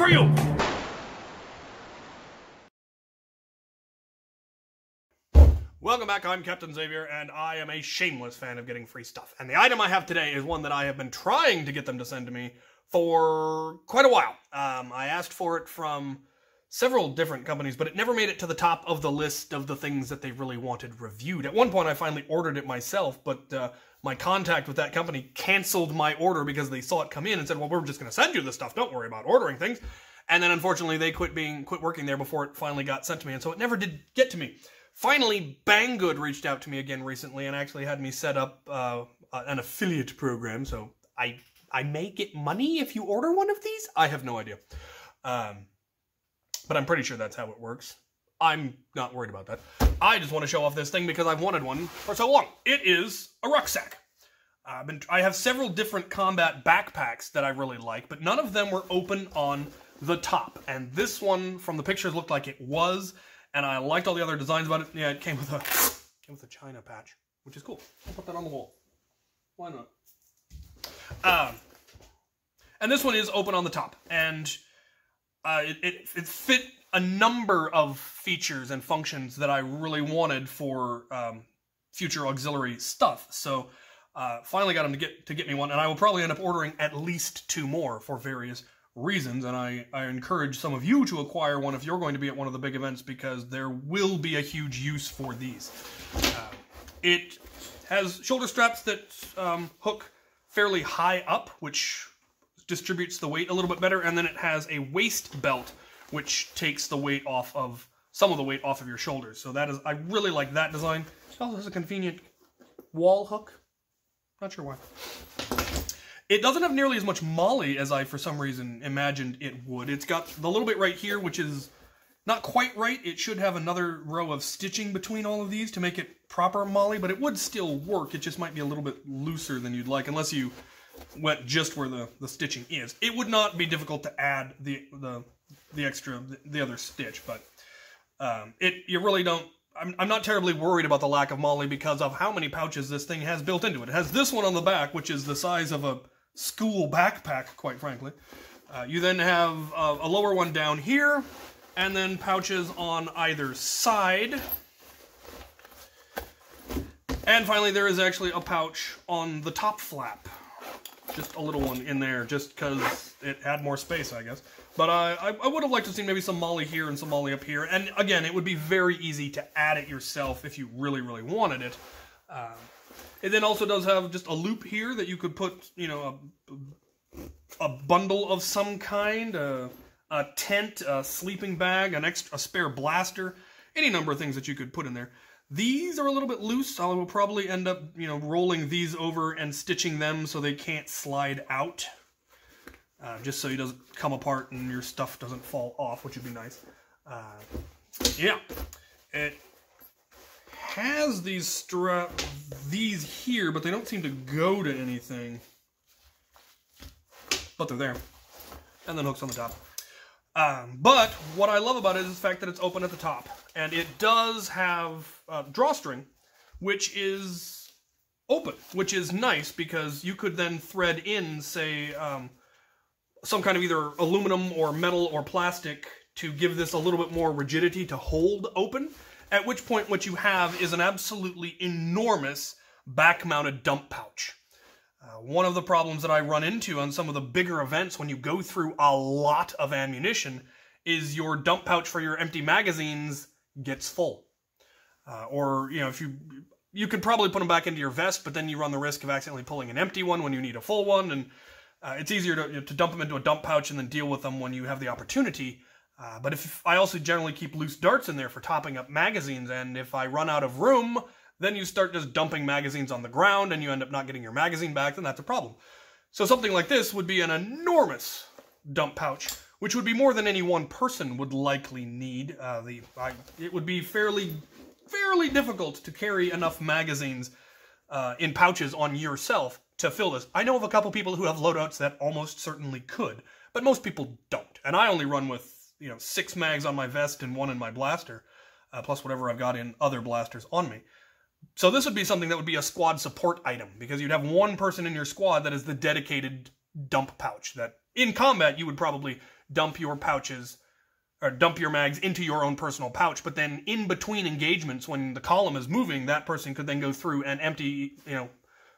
for you! Welcome back, I'm Captain Xavier, and I am a shameless fan of getting free stuff. And the item I have today is one that I have been trying to get them to send to me for quite a while. Um, I asked for it from several different companies, but it never made it to the top of the list of the things that they really wanted reviewed. At one point, I finally ordered it myself, but uh, my contact with that company canceled my order because they saw it come in and said, "Well, we're just going to send you this stuff. Don't worry about ordering things." And then, unfortunately, they quit being quit working there before it finally got sent to me, and so it never did get to me. Finally, Banggood reached out to me again recently and actually had me set up uh, an affiliate program. So I I may get money if you order one of these. I have no idea, um, but I'm pretty sure that's how it works. I'm not worried about that. I just want to show off this thing because I've wanted one for so long. It is a rucksack. I've been, I have several different combat backpacks that I really like, but none of them were open on the top. And this one from the pictures looked like it was and I liked all the other designs about it. Yeah, it came with a came with a China patch, which is cool. I'll put that on the wall. Why not? Um, and this one is open on the top, and uh, it, it, it fit a number of features and functions that I really wanted for um, future auxiliary stuff. So uh, finally got him to get to get me one, and I will probably end up ordering at least two more for various reasons, and I, I encourage some of you to acquire one if you're going to be at one of the big events because there will be a huge use for these. Uh, it has shoulder straps that um, hook fairly high up, which distributes the weight a little bit better, and then it has a waist belt, which takes the weight off of some of the weight off of your shoulders. So that is, I really like that design. It also has a convenient wall hook. Not sure why. It doesn't have nearly as much MOLLE as I, for some reason, imagined it would. It's got the little bit right here, which is not quite right. It should have another row of stitching between all of these to make it proper MOLLE, but it would still work. It just might be a little bit looser than you'd like, unless you went just where the, the stitching is. It would not be difficult to add the the, the extra, the, the other stitch, but um, it you really don't I'm, I'm not terribly worried about the lack of MOLLE because of how many pouches this thing has built into it. It has this one on the back, which is the size of a school backpack, quite frankly. Uh, you then have a lower one down here, and then pouches on either side. And finally, there is actually a pouch on the top flap. Just a little one in there, just because it had more space, I guess. But I, I would have liked to see maybe some MOLLE here and some MOLLE up here. And again, it would be very easy to add it yourself if you really, really wanted it. Um, it then also does have just a loop here that you could put, you know, a, a bundle of some kind, a, a tent, a sleeping bag, an extra, a spare blaster, any number of things that you could put in there. These are a little bit loose. I will probably end up, you know, rolling these over and stitching them so they can't slide out. Uh, just so it doesn't come apart and your stuff doesn't fall off, which would be nice. Uh, yeah. It has these strap these here, but they don't seem to go to anything. But they're there. And then hooks on the top. Um, but what I love about it is the fact that it's open at the top. And it does have uh, drawstring, which is open, which is nice because you could then thread in, say, um, some kind of either aluminum or metal or plastic to give this a little bit more rigidity to hold open. At which point, what you have is an absolutely enormous back-mounted dump pouch. Uh, one of the problems that I run into on some of the bigger events when you go through a lot of ammunition is your dump pouch for your empty magazines gets full. Uh, or, you know, if you you could probably put them back into your vest, but then you run the risk of accidentally pulling an empty one when you need a full one, and uh, it's easier to, to dump them into a dump pouch and then deal with them when you have the opportunity. Uh, but if I also generally keep loose darts in there for topping up magazines, and if I run out of room, then you start just dumping magazines on the ground and you end up not getting your magazine back, then that's a problem. So something like this would be an enormous dump pouch, which would be more than any one person would likely need. Uh, the I, It would be fairly, fairly difficult to carry enough magazines uh, in pouches on yourself to fill this. I know of a couple people who have loadouts that almost certainly could, but most people don't. And I only run with you know six mags on my vest and one in my blaster, uh, plus whatever I've got in other blasters on me. So this would be something that would be a squad support item because you'd have one person in your squad that is the dedicated dump pouch that in combat you would probably dump your pouches or dump your mags into your own personal pouch. But then in between engagements, when the column is moving, that person could then go through and empty, you know,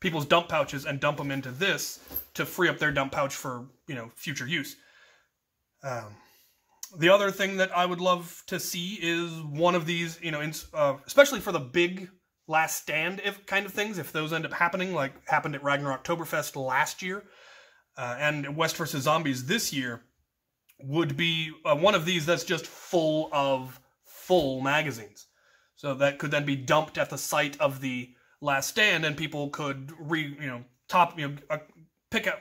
people's dump pouches and dump them into this to free up their dump pouch for, you know, future use. Um, the other thing that I would love to see is one of these, you know, in, uh, especially for the big last stand if kind of things, if those end up happening, like happened at Ragnar Oktoberfest last year, uh, and West versus Zombies this year, would be uh, one of these that's just full of full magazines. So that could then be dumped at the site of the last stand, and people could re you know top you know uh, pick up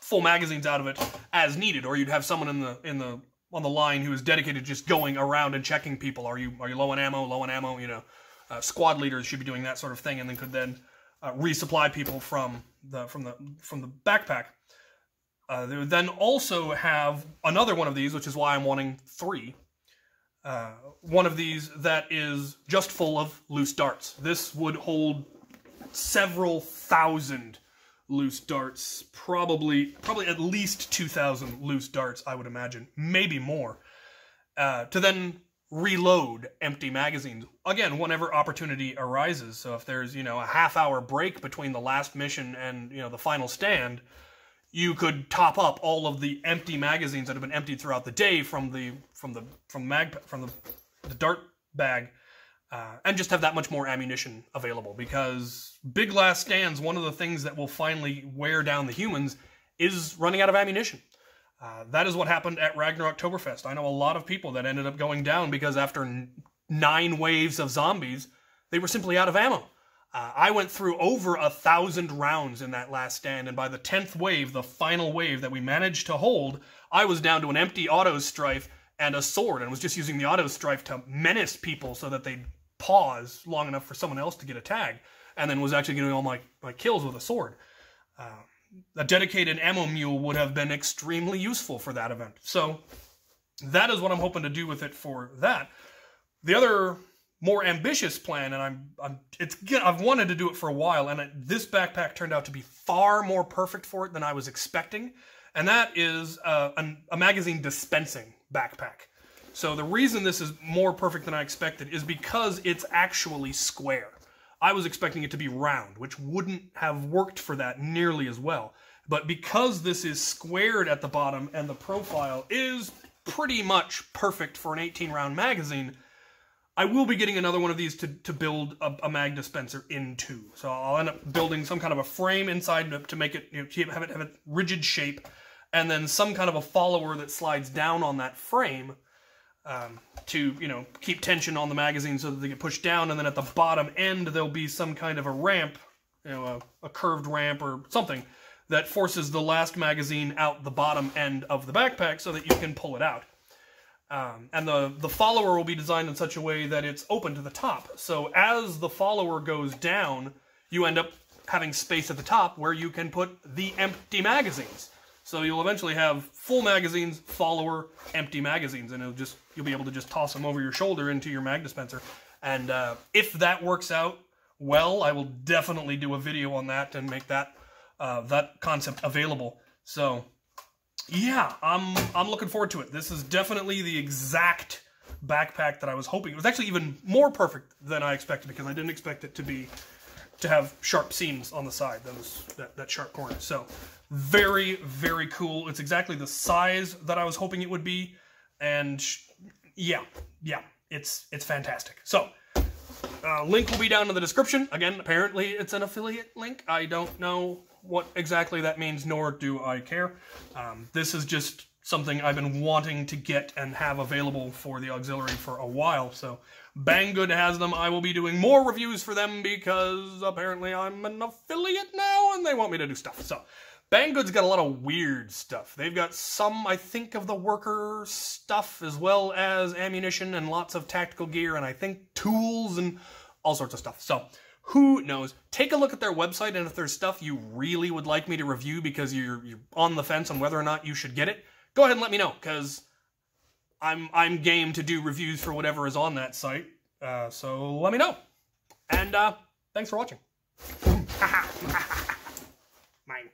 full magazines out of it as needed, or you'd have someone in the in the on the line who is dedicated just going around and checking people. Are you are you low on ammo? Low on ammo? You know, uh, squad leaders should be doing that sort of thing, and then could then uh, resupply people from the from the from the backpack. Uh, they would then also have another one of these, which is why I'm wanting three. Uh, one of these that is just full of loose darts. This would hold several thousand loose darts, probably probably at least 2,000 loose darts, I would imagine, maybe more, uh, to then reload empty magazines again whenever opportunity arises. So if there's you know a half hour break between the last mission and you know the final stand, you could top up all of the empty magazines that have been emptied throughout the day from the from the from mag from the, the dart bag uh, and just have that much more ammunition available because big last stands one of the things that will finally wear down the humans is running out of ammunition uh, that is what happened at Ragnar Oktoberfest. I know a lot of people that ended up going down because after nine waves of zombies, they were simply out of ammo. Uh, I went through over a thousand rounds in that last stand, and by the tenth wave, the final wave that we managed to hold, I was down to an empty auto Stryfe and a sword, and was just using the auto Stryfe to menace people so that they'd pause long enough for someone else to get a tag, and then was actually getting all my, my kills with a sword. Uh, a dedicated ammo mule would have been extremely useful for that event. So that is what I'm hoping to do with it for that. The other more ambitious plan, and I'm, I'm it's I've wanted to do it for a while, and it, this backpack turned out to be far more perfect for it than I was expecting, and that is uh, an, a magazine dispensing backpack. So the reason this is more perfect than I expected is because it's actually square. I was expecting it to be round, which wouldn't have worked for that nearly as well. But because this is squared at the bottom and the profile is pretty much perfect for an 18 round magazine, I will be getting another one of these to, to build a, a, mag dispenser into. So I'll end up building some kind of a frame inside to, to make it, you know, have it have a rigid shape, and then some kind of a follower that slides down on that frame um, to, you know, keep tension on the magazine so that they get pushed down, and then at the bottom end there'll be some kind of a ramp, you know, a, a curved ramp or something that forces the last magazine out the bottom end of the backpack so that you can pull it out. Um, and the, the follower will be designed in such a way that it's open to the top. So as the follower goes down, you end up having space at the top where you can put the empty magazines. So you'll eventually have full magazines, follower, empty magazines, and it'll just you'll be able to just toss them over your shoulder into your mag dispenser. And uh, if that works out well, I will definitely do a video on that and make that uh, that concept available. So yeah, I'm I'm looking forward to it. This is definitely the exact backpack that I was hoping. It was actually even more perfect than I expected because I didn't expect it to be to have sharp seams on the side, those that, that sharp corner. So very, very cool. It's exactly the size that I was hoping it would be. And yeah, yeah, it's it's fantastic. So uh, link will be down in the description. Again, apparently it's an affiliate link. I don't know what exactly that means, nor do I care. Um, this is just something I've been wanting to get and have available for the auxiliary for a while. So Banggood has them. I will be doing more reviews for them because apparently I'm an affiliate now and they want me to do stuff. So Banggood's got a lot of weird stuff. They've got some, I think, of the worker stuff as well as ammunition and lots of tactical gear and I think tools and all sorts of stuff. So who knows? Take a look at their website, and if there's stuff you really would like me to review because you're you're on the fence on whether or not you should get it, go ahead and let me know because I'm I'm game to do reviews for whatever is on that site. Uh, so let me know. And uh, thanks for watching. Mine.